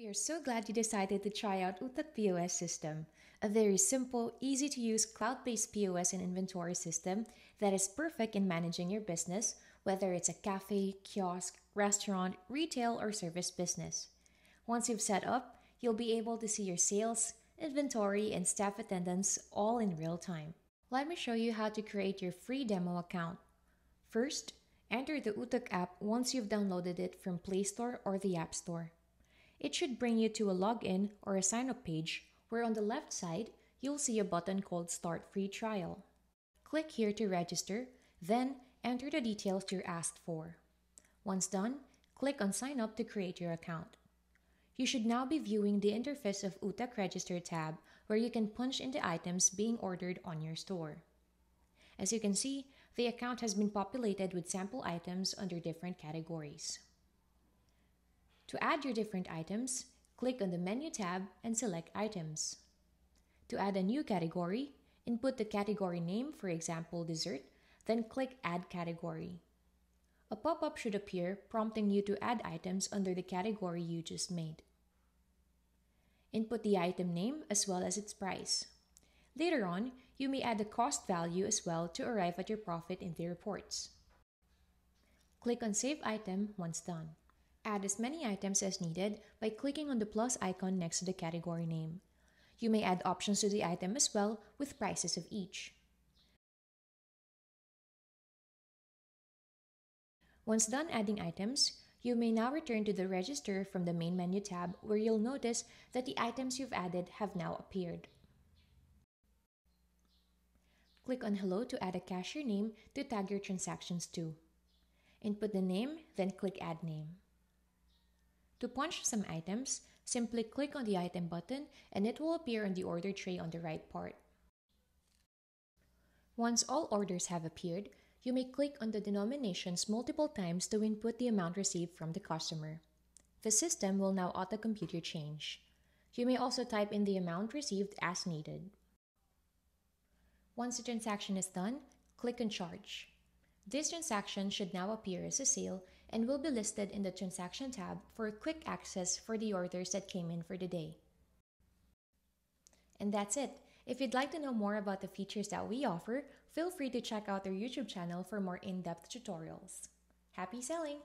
We are so glad you decided to try out Utak POS system, a very simple, easy to use cloud based POS and inventory system that is perfect in managing your business, whether it's a cafe, kiosk, restaurant, retail, or service business. Once you've set up, you'll be able to see your sales, inventory, and staff attendance all in real time. Let me show you how to create your free demo account. First, enter the Utak app once you've downloaded it from Play Store or the App Store. It should bring you to a login or a sign up page where on the left side, you'll see a button called Start Free Trial. Click here to register, then enter the details you're asked for. Once done, click on Sign Up to create your account. You should now be viewing the interface of Utak Register tab where you can punch in the items being ordered on your store. As you can see, the account has been populated with sample items under different categories. To add your different items, click on the Menu tab and select Items. To add a new category, input the category name, for example, dessert, then click Add Category. A pop-up should appear prompting you to add items under the category you just made. Input the item name as well as its price. Later on, you may add the cost value as well to arrive at your profit in the reports. Click on Save Item once done. Add as many items as needed by clicking on the plus icon next to the category name. You may add options to the item as well with prices of each. Once done adding items, you may now return to the register from the main menu tab where you'll notice that the items you've added have now appeared. Click on Hello to add a cashier name to tag your transactions to. Input the name, then click Add Name. To punch some items, simply click on the item button and it will appear on the order tray on the right part. Once all orders have appeared, you may click on the denominations multiple times to input the amount received from the customer. The system will now auto-compute your change. You may also type in the amount received as needed. Once the transaction is done, click on Charge. This transaction should now appear as a sale and will be listed in the Transaction tab for quick access for the orders that came in for the day. And that's it. If you'd like to know more about the features that we offer, feel free to check out our YouTube channel for more in-depth tutorials. Happy selling!